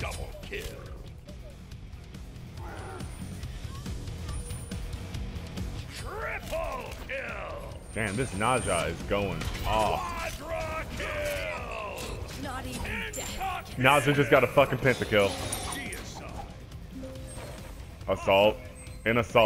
Double kill. Triple kill. Damn, this Ne Zha is going off. Quadra kill. Not even death. Ne Zha just got a fucking pentakill. Assault. and assault.